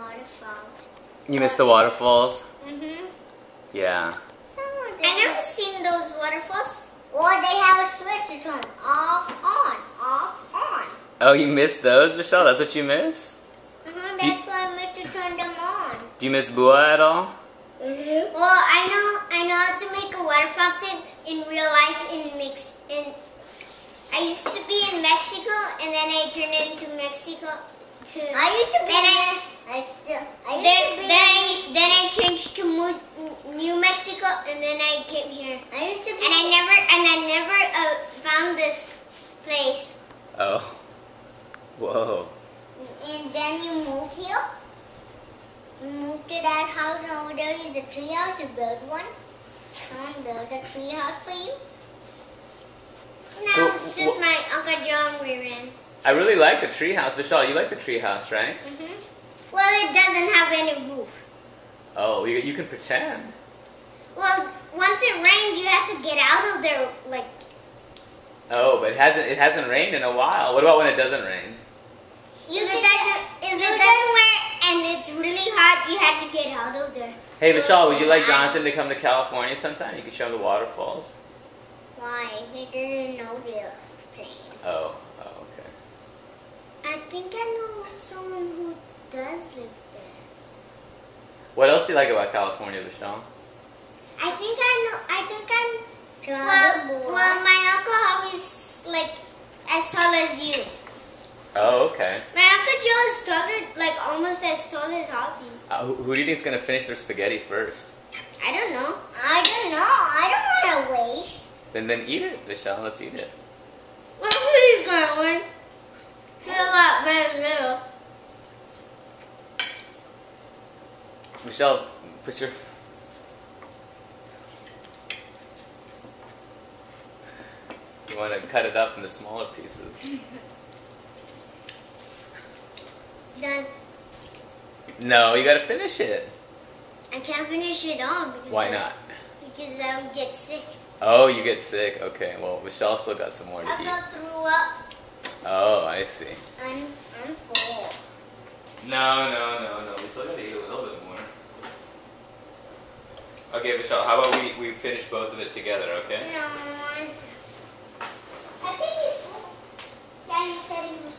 waterfalls. You miss the waterfalls? Mm-hmm. Yeah. I never seen those waterfalls. Or they have a switch to turn off, on, off, on. Oh, you miss those, Vishal? That's what you miss? Mm-hmm, that's why I meant to turn them on. Do you miss Bua at all? Mm-hmm. Well, I know I know how to make a water fountain in real life in mix in I used to be in Mexico and then I turned into Mexico to I used to be then I, I still I then, then I then I changed to Mu- New Mexico and then I came here. I used to be And I never and I never uh, found this place. Oh. Whoa. And then you moved here? You moved to that house over there in the tree house, you build one? Someone build a tree house for you? No, So, it's just my Uncle John we're in. I really like the treehouse. Vishal, you like the treehouse, right? hmm Well, it doesn't have any roof. Oh, you, you can pretend. Well, once it rains, you have to get out of there, like, Oh, but it hasn't it hasn't rained in a while. What about when it doesn't rain? if it doesn't, if it doesn't rain and it's really hot, you have to get out of there. Hey, Vishal, would you like Jonathan to come to California sometime? You could show him the waterfalls. Why? He didn't know the plane. Oh, oh, okay. I think I know someone who does live there. What else do you like about California, Vishal? I think I know. I think I'm. Well, well, my uncle Hobby's like as tall as you. Oh, okay. My uncle Joe is taller, like almost as tall as Hobby. Uh, who, who do you think's gonna finish their spaghetti first? I don't know. I don't know. I don't want to waste. Then then eat it, Vishal. Let's eat it. Well, where you going? Feel like very little. Vishal, put your. You want to cut it up into smaller pieces. Done. No, you gotta finish it. I can't finish it all because Why I, not? Because I would get sick. Oh, you get sick. Okay, well, Vishal still got some more to I eat. got threw up. Oh, I see. I'm I'm full. No, no, no, no. We still gotta eat a little bit more. Okay, Vishal, how about we, we finish both of it together, okay? No. I think. Yeah, you said